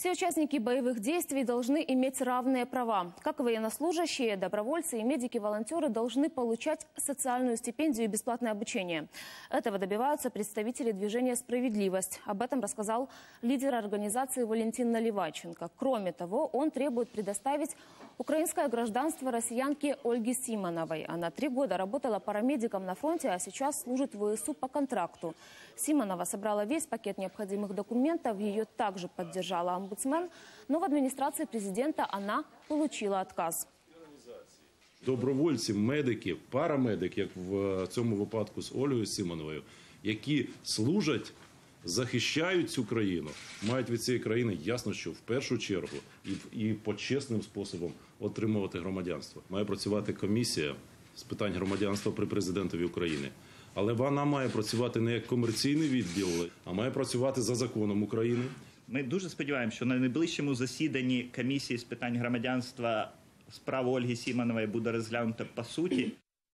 Все участники боевых действий должны иметь равные права. Как военнослужащие, добровольцы и медики-волонтеры должны получать социальную стипендию и бесплатное обучение. Этого добиваются представители движения «Справедливость». Об этом рассказал лидер организации Валентин Наливайченко. Кроме того, он требует предоставить украинское гражданство россиянке Ольге Симоновой. Она три года работала парамедиком на фронте, а сейчас служит в ВСУ по контракту. Симонова собрала весь пакет необходимых документов. Ее также поддержала омбудсмен, но в администрации президента она получила отказ. добровольці, медики, парамедики, як в цьому випадку з Ольгою Симоновою, які служать, захищають цю країну, мають від цієї країни ясно, що в першу чергу і, і почесним способом отримувати громадянство. Має працювати комісія з питань громадянства при президентові України. Але вона має працювати не як комерційний відділ, а має працювати за законом України. Ми дуже сподіваємося, що на найближчому засіданні комісії з питань громадянства справа Ольги Сімонової буде розглянута по суті.